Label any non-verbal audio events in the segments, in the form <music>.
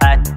Bye.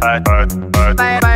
bye, bye, bye.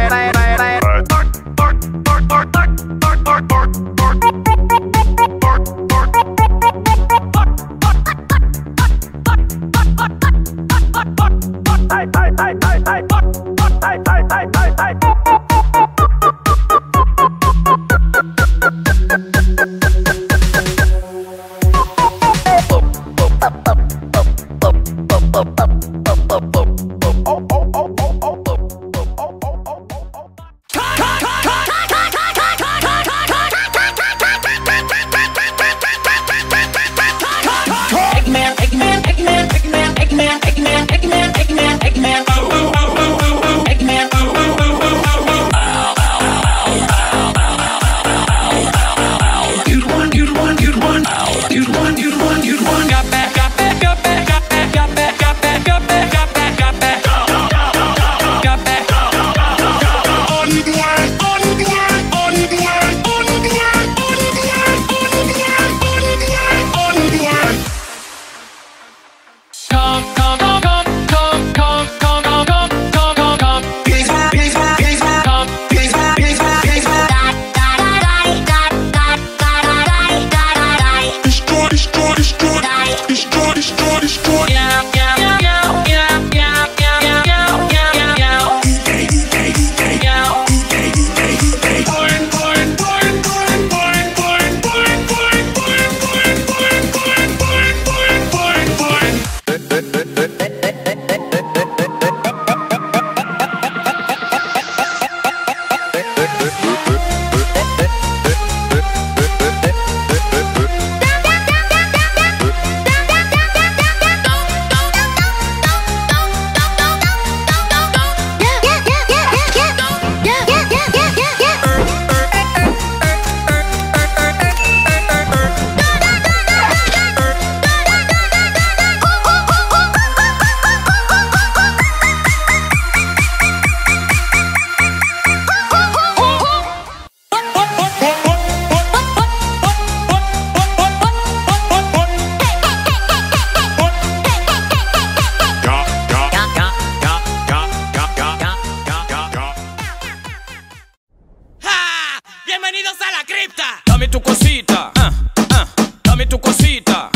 cosita, ah, ah, dame tu cosita.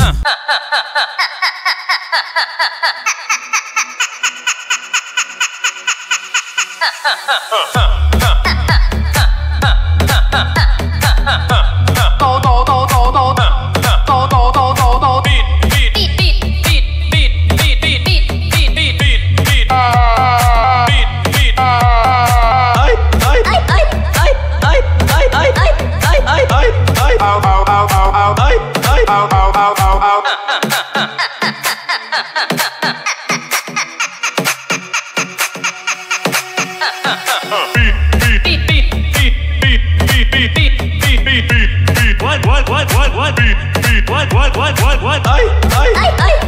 Ah. <laughs> I I I I Ay, ay, ay, ay.